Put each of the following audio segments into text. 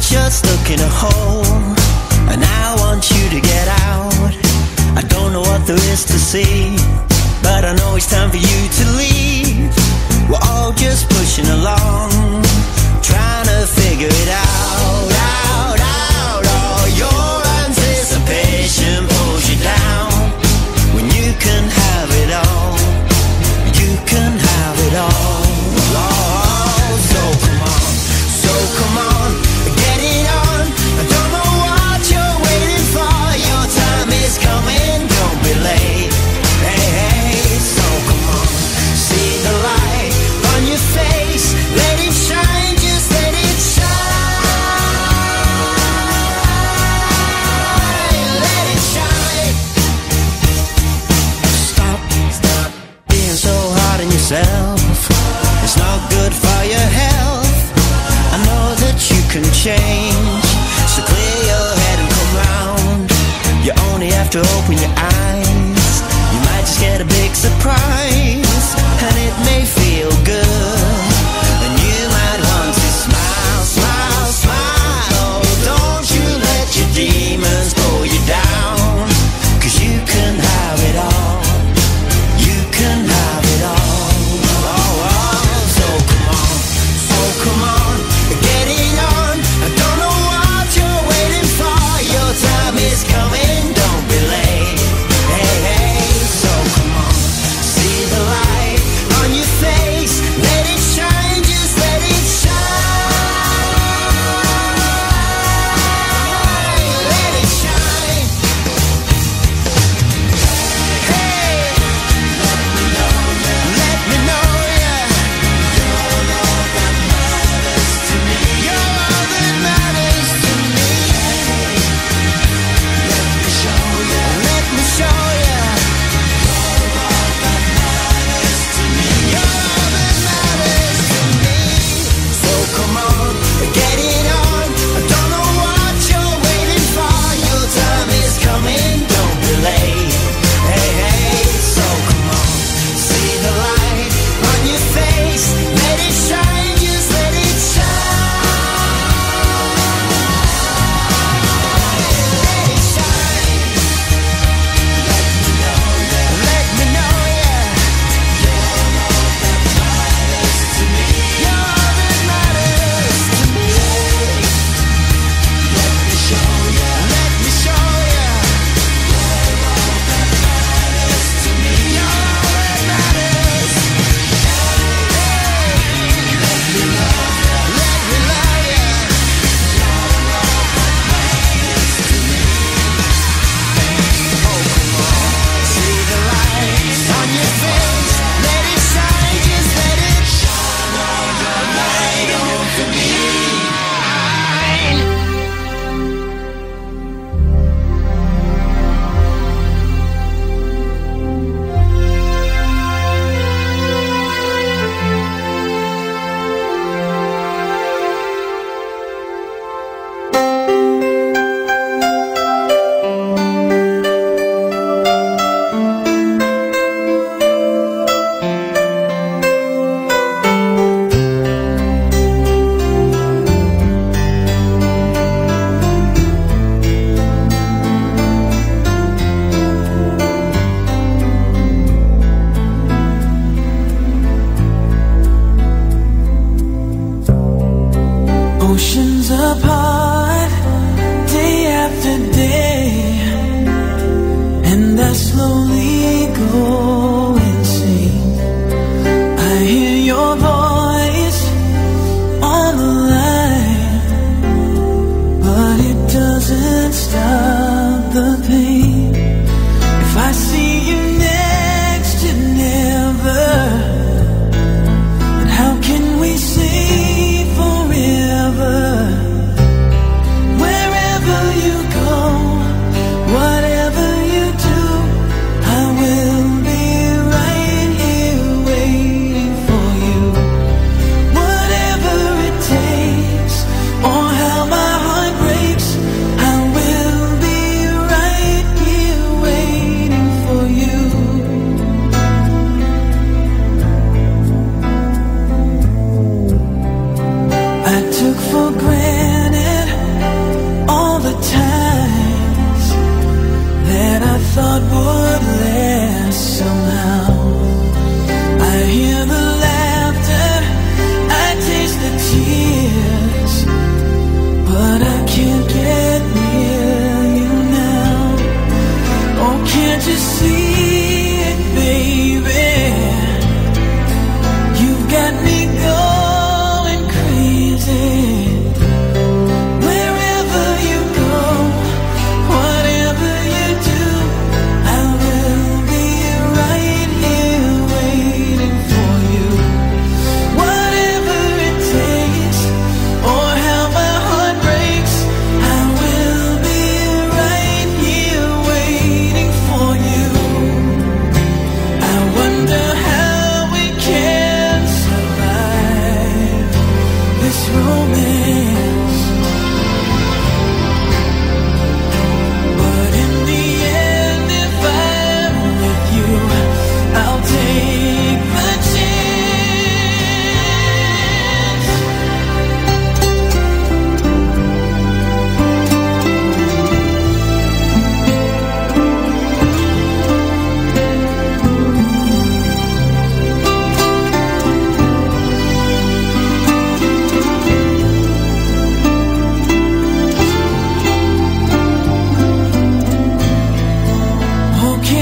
just stuck in a hole, and I want you to get out. I don't know what there is to see, but I know it's time for you to leave. to open your eyes. You might just get a big surprise. the pain.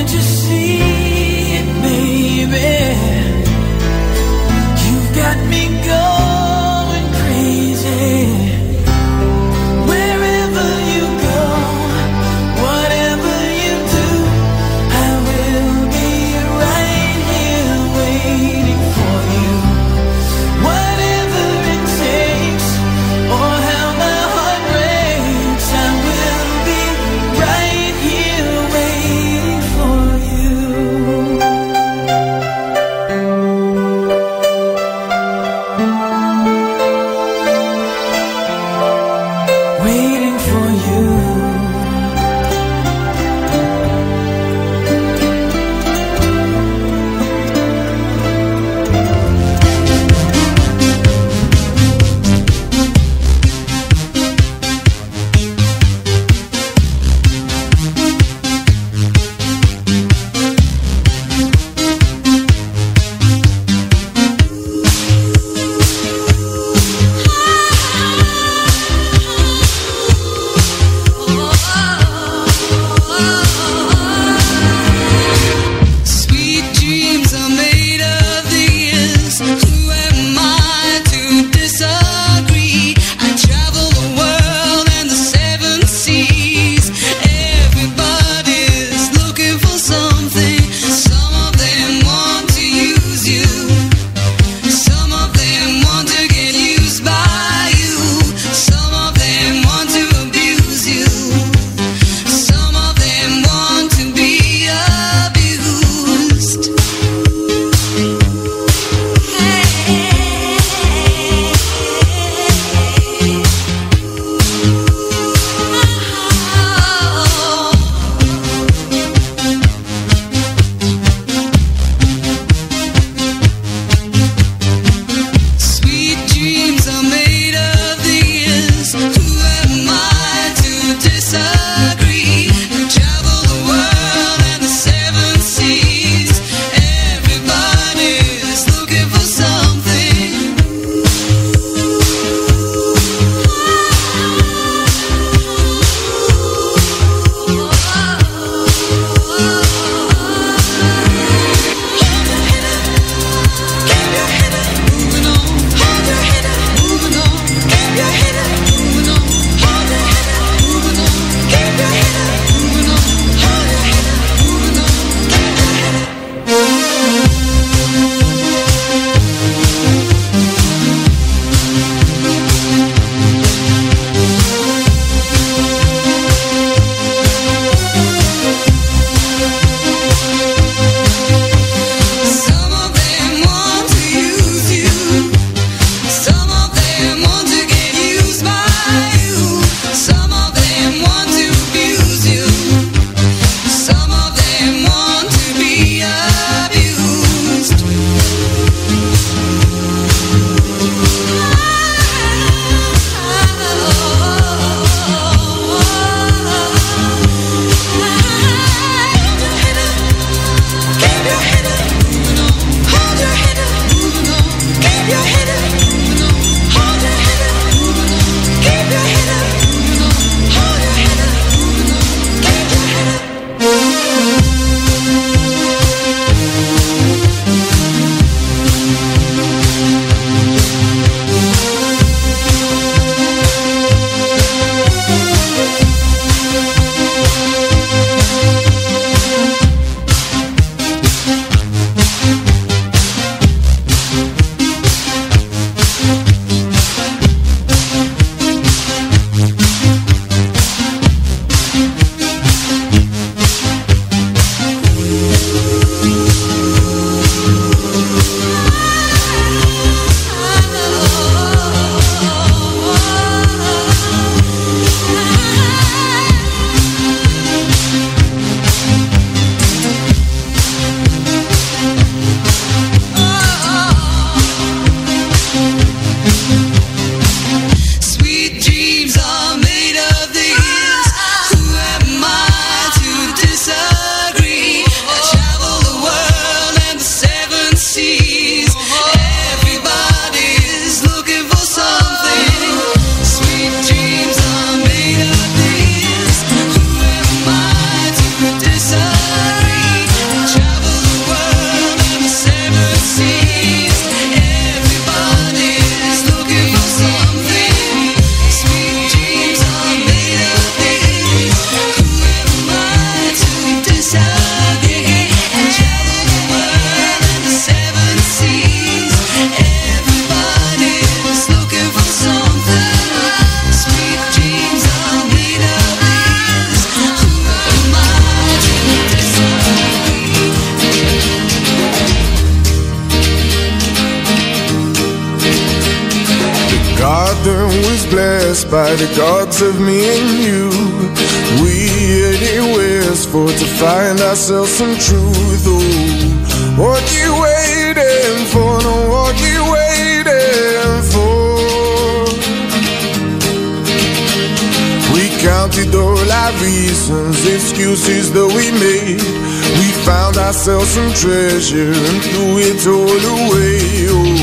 can't you see? Was blessed by the gods of me and you. We anywheres for to find ourselves some truth. Oh, what you waiting for? No, what you waiting for? We counted all our reasons, excuses that we made. We found ourselves some treasure and threw it all away. Oh,